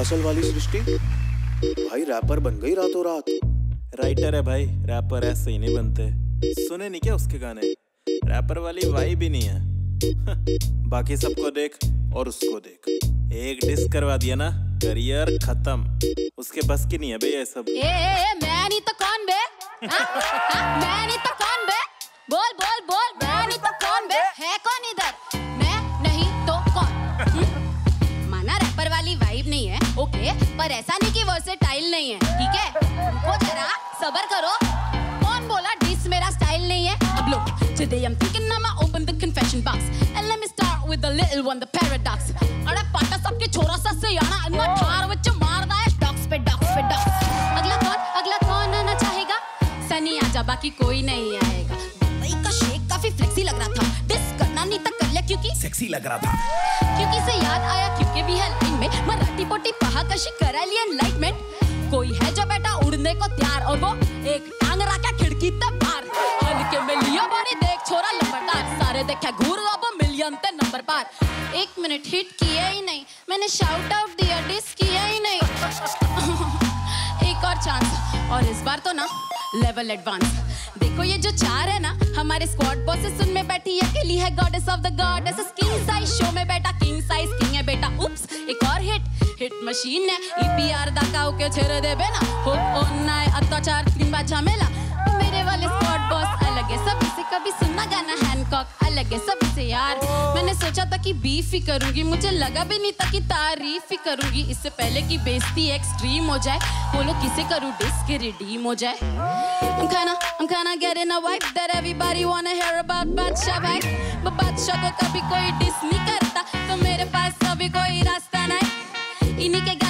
असल वाली सृष्टि भाई रैपर बन गई रातों रात। राइटर है भाई रैपर ऐसे ही नहीं बनते। सुने नहीं क्या उसके गाने? रैपर वाली वाई भी नहीं है। बाकी सबको देख और उसको देख। एक डिस करवा दिया ना करियर खत्म। उसके बस की नहीं है भैया सब। ए, ए, ए, मैं नहीं तो कौन बे? हा? हा? मैं नहीं तो कौन नहीं है ठीक है? वो जरा सबर करो। कौन बोला डिस मेरा स्टाइल नहीं है? अब लो today I'm thinking I'ma open the confession box and let me start with the little one the paradox अरे पाटा सबके छोरा सा से याना अन्ना ठार विच मारदा है। डॉक्स पे डॉक्स पे डॉक्स अगला कौन? अगला कौन आना चाहेगा? सनी आजा बाकी कोई नहीं आएगा। भाई का शेक काफ़ी फ्लेक्सी लग रहा था। डिस करना नहीं तक कर लिया क्योंकि? सेक्सी लग रहा था। क्योंकि से याद आया क्योंकि भी है लाइन में। मराठी पोटी पहा कशी करा ली एनलाइटमेंट कोई है जो बेटा उड़ने को तैयार। और वो एक टांग रखा खिड़की तक बाहर हल्के में लिया बड़ी देख, छोरा लंबरदार। सारे देखा घूर, अब मिलियन ते नंबर पार। एक मिनट हिट किया ही नहीं। मैंने शाउट आउट दिया डिस किया ही नहीं। एक और चांस और इस बार तो ना लेवल एडवांस देखो ये जो चार है ना, हमारे स्क्वाड बॉसेस उनमें बैठी, अकेली है goddess of the goddess king size show में बैठा किंग साइज़ हिट मशीन है ईपीआर दा काउ के छेरे दे बेना। हुक ऑन नाय अत्याचार तीन बार झमेला मेरे वाले स्क्वाड बॉस अलग है सभी से कभी सुनना गाना हैंकॉक अलग है सभी से यार। मैंने सोचा था कि बीफ ही करूँगी मुझे लगा भी नहीं था कि तारीफ़ ही करूँगी। इससे पहले कि बेइज्जती एक्सट्रीम हो जाए बोलो किसे करूँ डिस के रिडीम हो जाए। I'm kinda, I'm kinda getting a vibe that everybody wanna hear about बादशाह भाई बादशाह को कभी कोई डिस नहीं करता तो मेरे पास कभी कोई रास्ता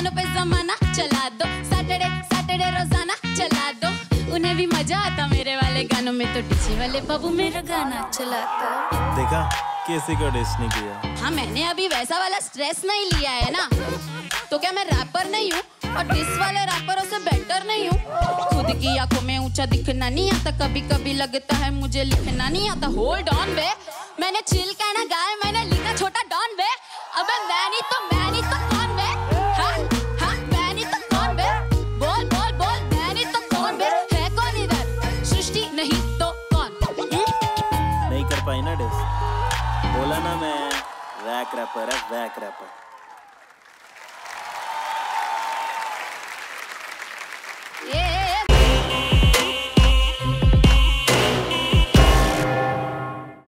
गानों पे जमाना चला दो। सैटरडे सैटरडे रोज़ाना चला दो। उन्हें भी मज़ा आता मेरे वाले गानों में तो डीजे वाले बाबू मेरा गाना चला दो। देखा किसी को डिस नहीं किया? हाँ मैंने अभी वैसा वाला स्ट्रेस नहीं लिया है ना। तो क्या मैं रैपर नहीं हूँ? और डिस वाले रैपरों से बेटर नहीं हूँ? खुद की आँखों में ऊँचा दिखना नहीं आता। कभी कभी लगता है मुझे लिखना नहीं आता। होल्ड ऑन वे मैंने चिल कहना गाया मैंने लिखा छोटा डॉन वे अबे मैं नहीं तो बोला ना मैं वैक रैपर है वैक रैपर